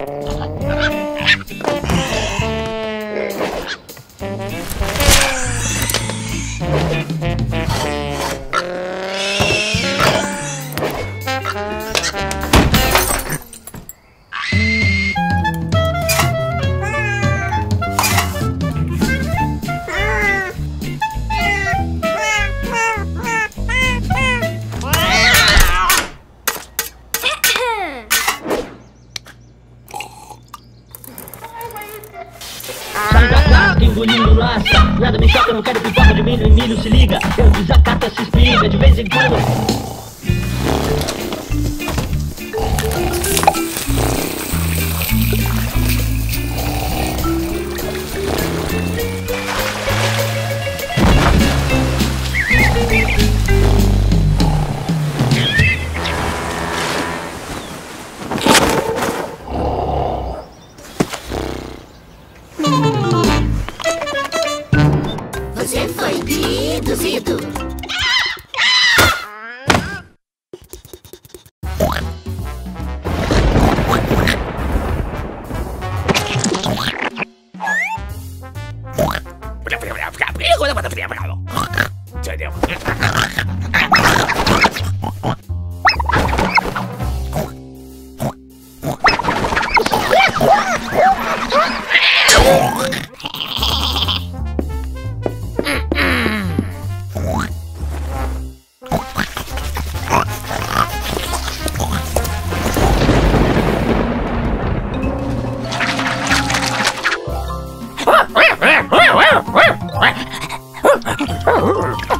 Yeah. caralho, se liga. Eu desacata essa espiga de vez em quando. ハハハハ!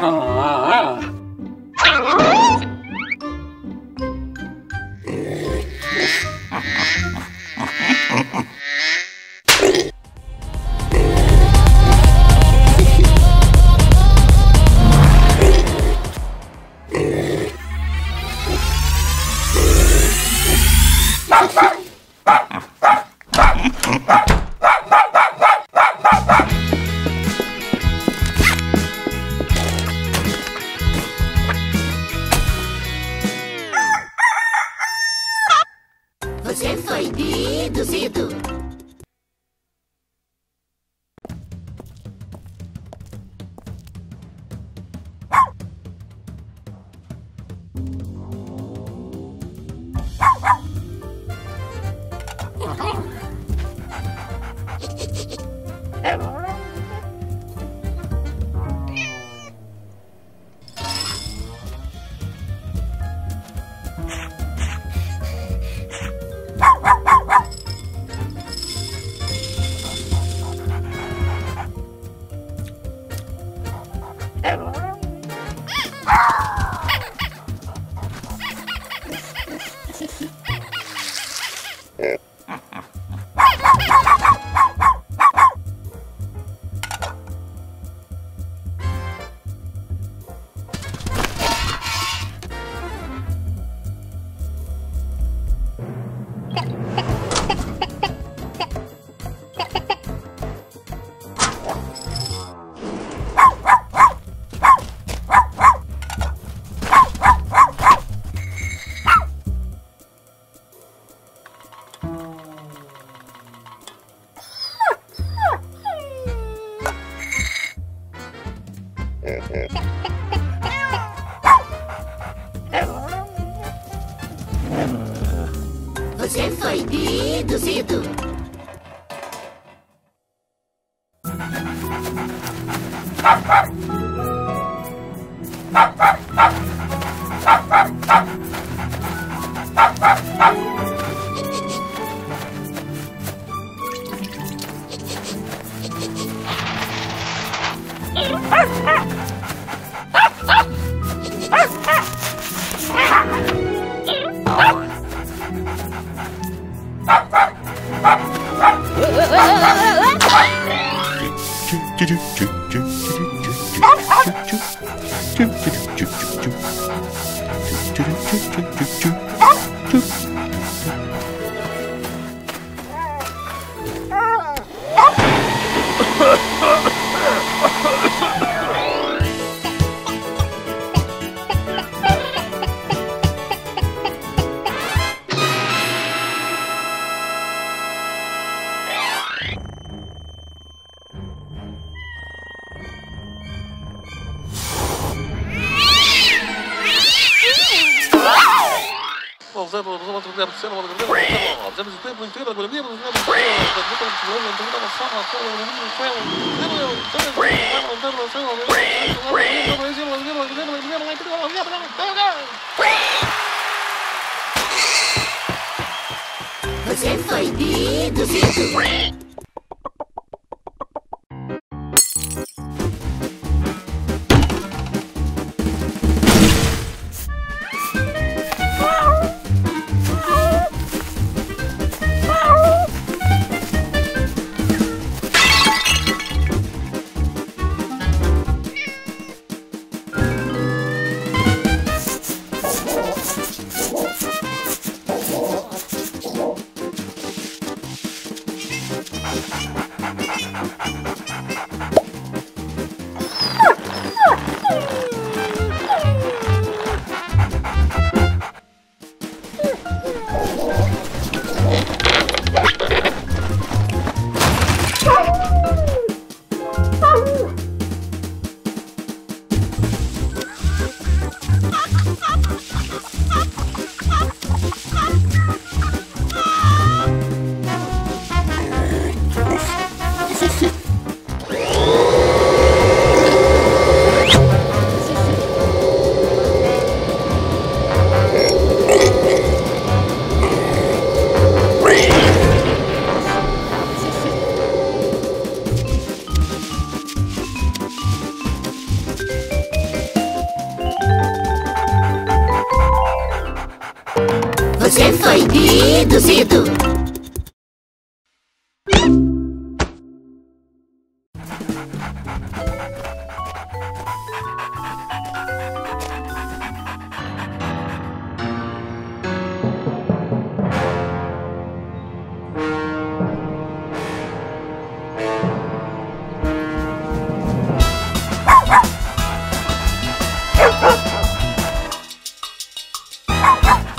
看啊 Você foi reduzido. Você foi deduzido. Deduzido. Você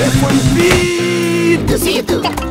Você foi Deduzido.